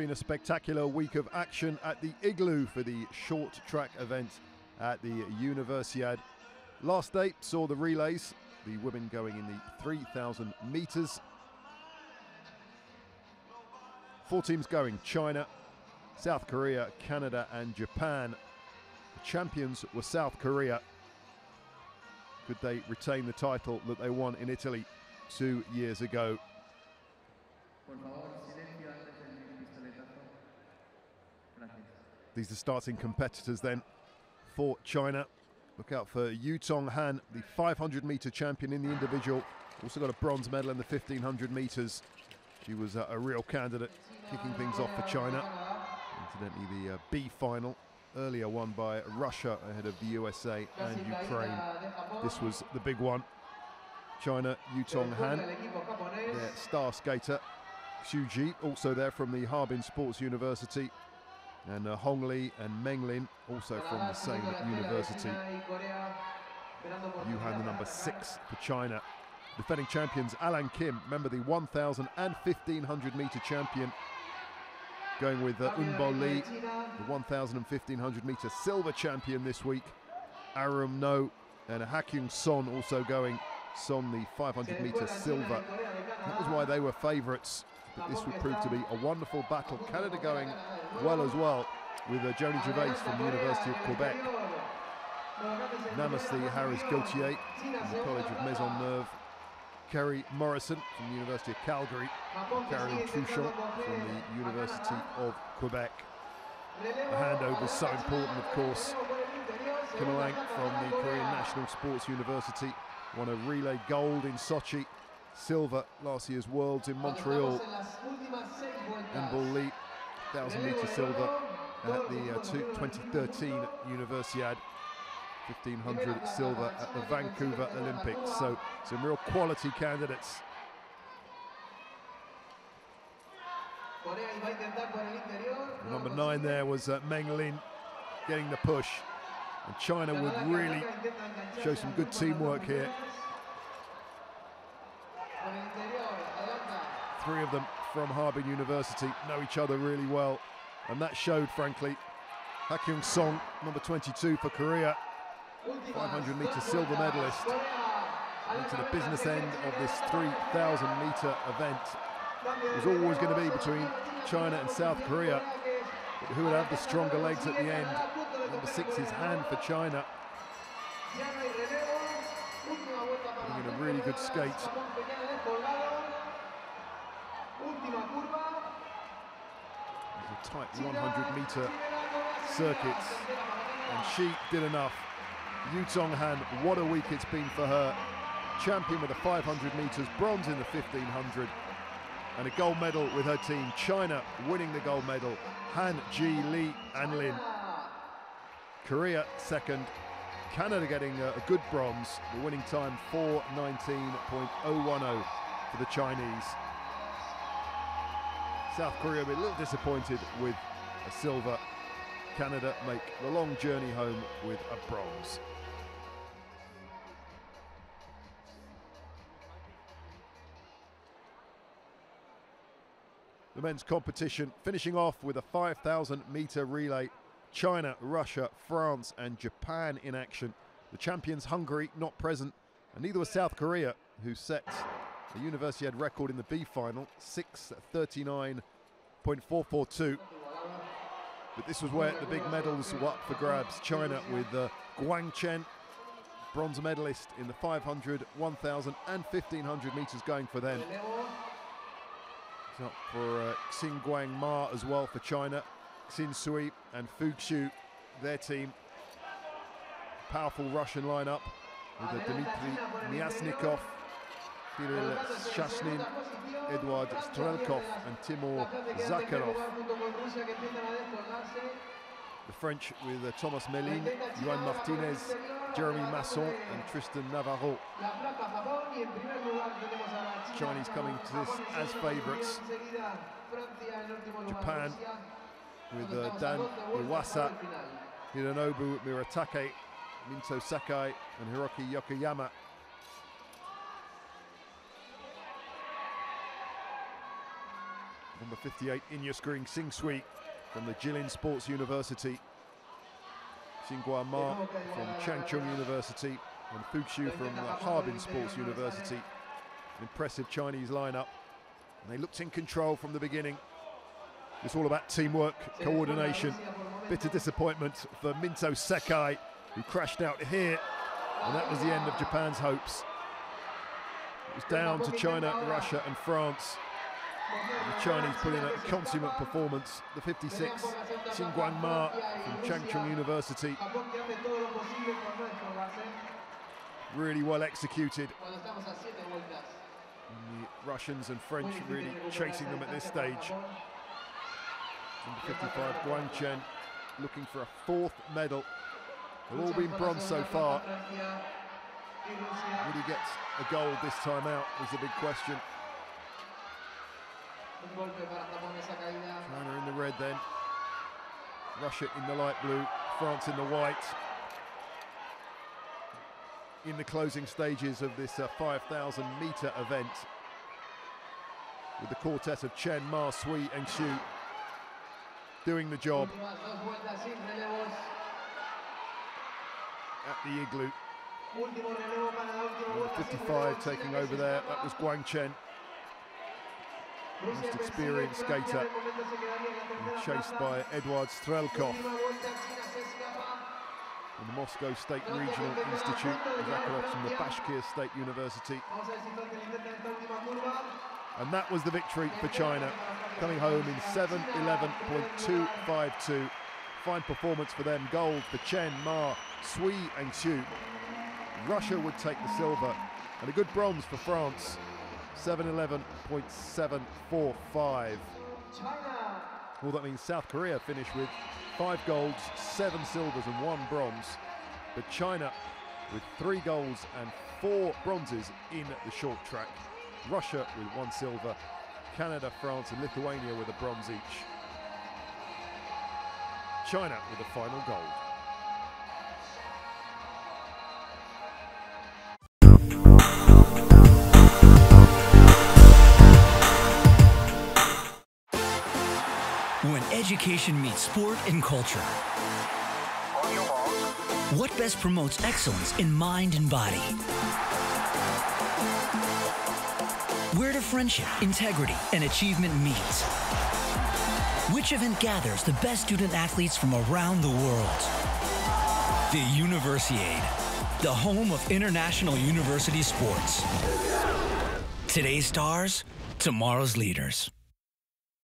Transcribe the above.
been a spectacular week of action at the Igloo for the short track event at the Universiade. Last day saw the relays, the women going in the 3,000 metres. Four teams going China, South Korea, Canada, and Japan. The champions were South Korea. Could they retain the title that they won in Italy two years ago? These are starting competitors then for China. Look out for Yu Tong Han, the 500 metre champion in the individual. Also got a bronze medal in the 1500 metres. She was a, a real candidate, kicking things off for China. Incidentally, the uh, B final earlier won by Russia ahead of the USA and Ukraine. This was the big one. China, Yu Tong Han, their star skater. Xu Ji, also there from the Harbin Sports University. And uh, Hong Li and Meng Lin, also from the same university. Yu Han, the number six for China. Defending champions Alang Kim, remember the 1,000 and 1,500 metre champion, going with uh, Unbo Lee, the 1,000 and 1,500 metre silver champion this week. Arum No and Hakyung Son also going. Son, the 500 metre silver. That was why they were favourites. But this would prove to be a wonderful battle. Canada going well as well with uh, Joni Gervais from the University of Quebec. Namaste Harris Gauthier from the College of Maisonneuve. Kerry Morrison from the University of Calgary. Caroline Truchon from the University of Quebec. The handover is so important, of course. Kim Lang from the Korean National Sports University won a relay gold in Sochi, silver last year's Worlds in Montreal. And Lee, 1,000 metre silver at the uh, 2013 Universiade. 1500 silver at the Vancouver Olympics. So some real quality candidates. Number nine there was uh, Meng Lin getting the push. And China would really show some good teamwork here. Three of them from Harbin University know each other really well. And that showed, frankly. Hakyung Song, number 22 for Korea, 500 metre silver medalist. Into the business end of this 3,000 metre event. It was always going to be between China and South Korea. But who would have the stronger legs at the end? Number six is Han for China. Putting in a really good skate. There's a tight 100 metre circuits. And she did enough. Yu Tong Han, what a week it's been for her. Champion with the 500 metres, bronze in the 1500, and a gold medal with her team. China winning the gold medal. Han, Ji, Li, and Lin. Korea second. Canada getting a, a good bronze. The winning time 4.19.010 for the Chinese. South Korea be a little disappointed with a silver. Canada make the long journey home with a bronze. The men's competition finishing off with a 5,000 metre relay. China, Russia, France, and Japan in action. The champions Hungary not present, and neither was South Korea, who set a Universiade record in the B final, 6.39.442. But this was where the big medals were up for grabs. China with uh, Guang Chen, bronze medalist in the 500, 1000, and 1500 metres going for them. It's up for uh, Xingguang Ma as well for China. Xin Sui and Fu Xu, their team. Powerful Russian lineup with uh, Dmitry Myasnikov, Kirill Shashnin, Eduard Strelkov, and Timur Zakharov. The French with uh, Thomas Melin, Juan Martinez, Jeremy Masson, and Tristan Navarro. Chinese coming to this as favourites. Japan with uh, Dan Iwasa, Hironobu Muratake, Minto Sakai, and Hiroki Yokoyama. Number 58, Inyasgring Sing Sui from the Jilin Sports University. Xingguang Ma from Changchun University and Fuxiu from the Harbin Sports University. An impressive Chinese lineup. And they looked in control from the beginning. It's all about teamwork, coordination. Bitter disappointment for Minto Sekai, who crashed out here. And that was the end of Japan's hopes. It was down to China, Russia and France. The Chinese put in a consummate performance. The 56, Xingguang Ma from Changchun University. Really well executed. And the Russians and French really chasing them at this stage. Number 55, Guang Chen, looking for a fourth medal. They've all been bronze so far. Would he get a gold this time out is the big question. China in the red then. Russia in the light blue, France in the white. In the closing stages of this uh, 5,000 metre event with the quartet of Chen, Ma, Sui and Xu doing the job at the igloo. Number 55 taking over there, that was Guang Chen. Most experienced skater, chased by Eduard Strelkov from the Moscow State Regional Institute, Zakharov from the Bashkir State University. And that was the victory for China, coming home in 7.11.252. Fine performance for them, gold for Chen, Ma, Sui and Xu. Russia would take the silver, and a good bronze for France, 711.745. Well, that means South Korea finished with five golds, seven silvers, and one bronze. But China with three golds and four bronzes in the short track. Russia with one silver, Canada, France, and Lithuania with a bronze each. China with a final gold. When education meets sport and culture. What best promotes excellence in mind and body? Where do friendship, integrity, and achievement meet? Which event gathers the best student athletes from around the world? The Universiade, the home of international university sports. Today's stars, tomorrow's leaders.